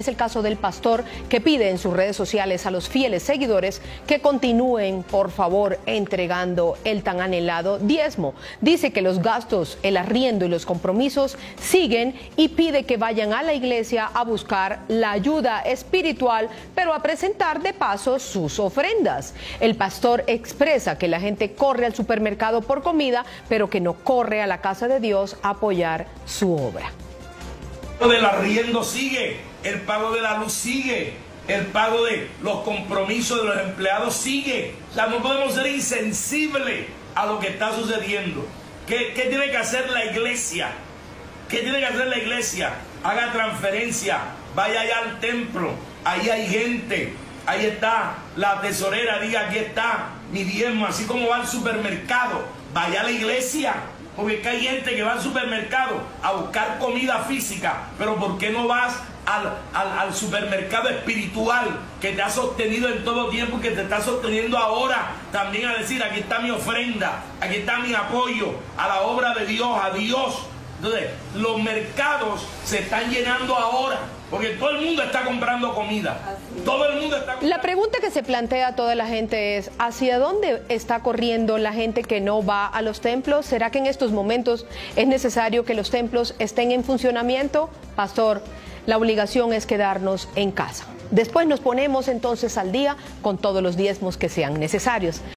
Es el caso del pastor que pide en sus redes sociales a los fieles seguidores que continúen, por favor, entregando el tan anhelado diezmo. Dice que los gastos, el arriendo y los compromisos siguen y pide que vayan a la iglesia a buscar la ayuda espiritual, pero a presentar de paso sus ofrendas. El pastor expresa que la gente corre al supermercado por comida, pero que no corre a la casa de Dios a apoyar su obra del arriendo sigue, el pago de la luz sigue, el pago de los compromisos de los empleados sigue. O sea, no podemos ser insensibles a lo que está sucediendo. ¿Qué, ¿Qué, tiene que hacer la iglesia? ¿Qué tiene que hacer la iglesia? Haga transferencia, vaya allá al templo, ahí hay gente, ahí está la tesorera, diga, aquí está mi diezmo, así como va al supermercado, vaya a la iglesia, porque hay gente que va al supermercado a buscar comida física, pero ¿por qué no vas al, supermercado espiritual que te ha sostenido en todo tiempo que te está sosteniendo ahora? También a decir, aquí está mi ofrenda, aquí está mi apoyo a la obra de Dios, a Dios. Entonces, los mercados se están llenando ahora porque todo el mundo está comprando comida. Todo el mundo está La pregunta que se plantea a toda la gente es, ¿hacia dónde está corriendo la gente que no va a los templos? ¿Será que en estos momentos es necesario que los templos estén en funcionamiento? Pastor, la obligación es quedarnos en casa. Después nos ponemos entonces al día con todos los diezmos que sean necesarios.